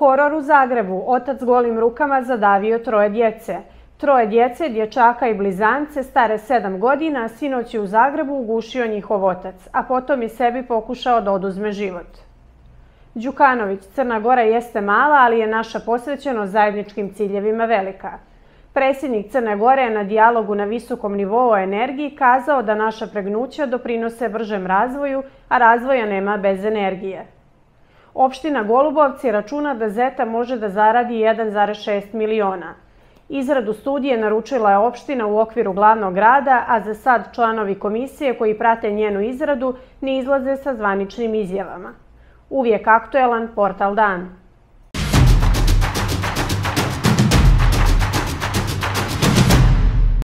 Horor u Zagrebu. Otac golim rukama zadavio troje djece. Troje djece, dječaka i blizance, stare sedam godina, sinoć je u Zagrebu ugušio njihov otac, a potom i sebi pokušao da oduzme život. Đukanović, Crna Gora jeste mala, ali je naša posvećenost zajedničkim ciljevima velika. Predsjednik Crne Gore je na dijalogu na visokom nivou o energiji kazao da naša pregnuća doprinose bržem razvoju, a razvoja nema bez energije. Opština Golubovci računa da Zeta može da zaradi 1,6 miliona. Izradu studije naručila je opština u okviru glavnog grada, a za sad članovi komisije koji prate njenu izradu ne izlaze sa zvaničnim izjavama. Uvijek aktuelan portal Dan.